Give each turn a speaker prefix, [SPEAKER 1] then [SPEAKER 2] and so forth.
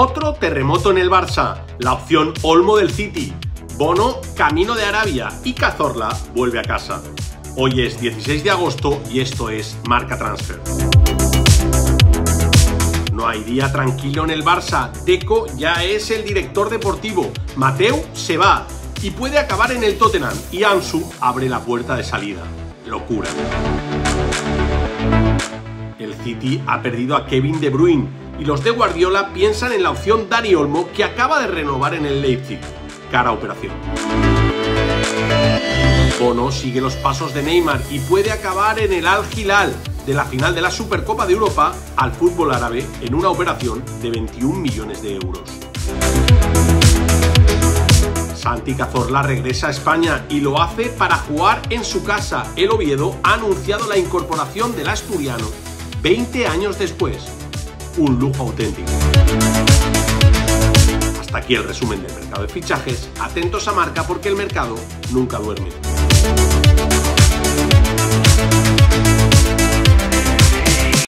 [SPEAKER 1] Otro terremoto en el Barça, la opción Olmo del City, Bono camino de Arabia y Cazorla vuelve a casa. Hoy es 16 de agosto y esto es Marca Transfer. No hay día tranquilo en el Barça. Deco ya es el director deportivo. Mateu se va y puede acabar en el Tottenham y Ansu abre la puerta de salida. Locura. El City ha perdido a Kevin De Bruyne y los de Guardiola piensan en la opción Dani Olmo que acaba de renovar en el Leipzig. Cara operación. Bono sigue los pasos de Neymar y puede acabar en el Al Hilal de la final de la Supercopa de Europa al fútbol árabe en una operación de 21 millones de euros. Santi Cazorla regresa a España y lo hace para jugar en su casa. El Oviedo ha anunciado la incorporación del asturiano 20 años después un lujo auténtico. Hasta aquí el resumen del mercado de fichajes. Atentos a marca porque el mercado nunca duerme.